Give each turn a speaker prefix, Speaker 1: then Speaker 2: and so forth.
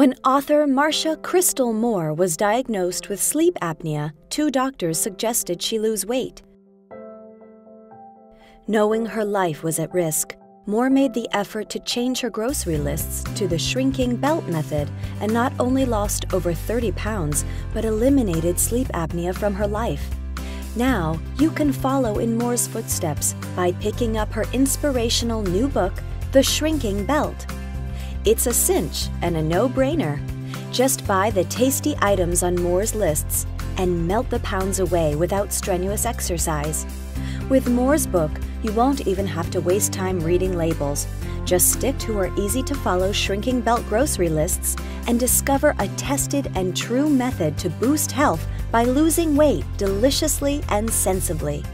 Speaker 1: When author Marsha Crystal Moore was diagnosed with sleep apnea, two doctors suggested she lose weight. Knowing her life was at risk, Moore made the effort to change her grocery lists to the shrinking belt method and not only lost over 30 pounds, but eliminated sleep apnea from her life. Now, you can follow in Moore's footsteps by picking up her inspirational new book, The Shrinking Belt. It's a cinch and a no brainer. Just buy the tasty items on Moore's lists and melt the pounds away without strenuous exercise. With Moore's book, you won't even have to waste time reading labels. Just stick to our easy to follow shrinking belt grocery lists and discover a tested and true method to boost health by losing weight deliciously and sensibly.